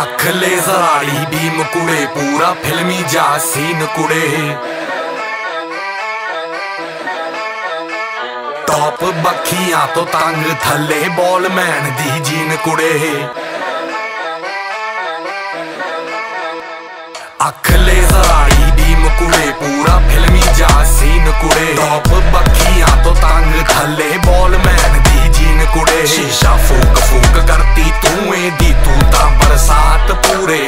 ਅੱਖ ਲੇਜ਼ਰ ਵਾਲੀ ਬੀਮ ਕੁੜੇ, ਪੂਰਾ ਫਿਲਮੀ ਜਾ ਸੀਨ ਟੌਪ ਬੱਖੀਆਂ ਤੋਂ ਤੰਗ ਥੱਲੇ ਬੋਲਮੈਨ ਦੀ ਜੀਨ ਕੁੜੇ। ਅੱਖ ਲੇਜ਼ਰ ਬੀਮ ਕੁੜੇ, ਪੂਰਾ ਫਿਲਮੀ ਜਾ ਸੀਨ ਕੁੜੇ। ਟੌਪ ਬੱਖੀਆਂ ਤੋਂ ਤੰਗ ਥੱਲੇ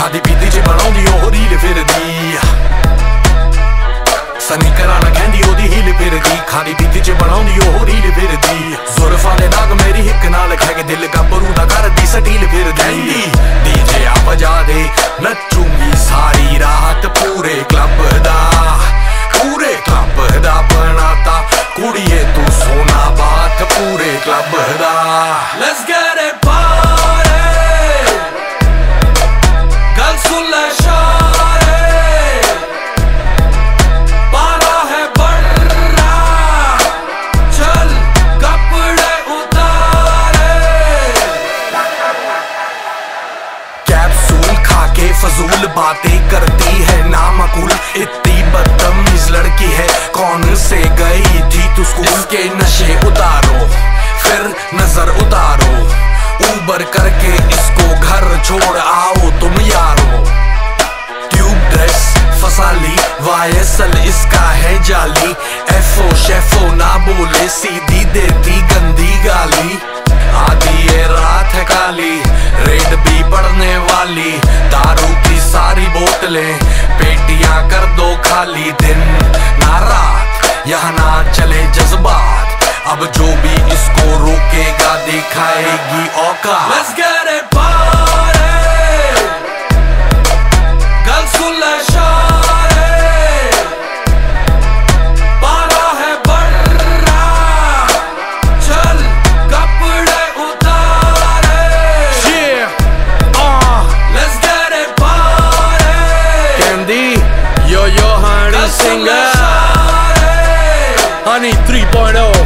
ਬੜਾ ਚਲ ਕੱਪੜੇ ਉਤਾਰੇ ਬਣਾਉਂਦੀ, ਉਹ ਰੀਲ ਫਿਰਦੀ। ਆ ਸਨੀਕਰਾਂ ਕਹਿੰਦੀ, ਉਹਦੀ ਹੀਲ ਫਿਰਦੀ। ਖਾਦੀ ਪੀਤੀ ਚ ਬਣਾਉਂਦੀ, ਉਹ ਰੀਲ ਫਿਰਦੀ। ਜ਼ੁਲਫਾਂ ਦੇ ਦਾਗ ਮੇਰੀ ਹਿੱਕ ਨਾਲ ਖੈ ਕੇ ਦਿਲ ਗੱਭਰੂ ਦਾ ਕਰਦੀ ਸਟੀਲ ਫਿਰਦੀ। ਡੀਜੇ ਆ ਵਜਾ ਦੇ, ਨੱਚੂਗੀ ਸਾਰੀ ਰਾਤ ਪੂਰੇ ਕਲੱਬ ਦਾ। ਪੂਰੇ ਕਲੱਬ ਦਾ ਬਣਾਤਾ ਕੁੜੀਏ ਤੂੰ ਸੋਨਾ ਬਾਤ, ਪੂਰੇ club the. Let's get it फजूल बातें करती है नामकुल इतनी बदतमीज लड़की है, कौन से गई थी तू स्कूल इसके नशे उतारो? फिर नज़र उतारो ऊबर करके इसको घर छोड़ आओ तुम यारो। ट्यूब ड्रेस फसाली वायसल इसका है जाली। एफो शेफो ना बोले, सीधी देती गंदी गाली। आधी ये रात है काली, रेड भी पड़ने वाली। की बोतलें पेटियाँ कर दो खाली दिन। ना रात यहाँ ना चले जज्बात। अब जो भी इसको रोकेगा, दिखाएगी औका I Honey 3.0.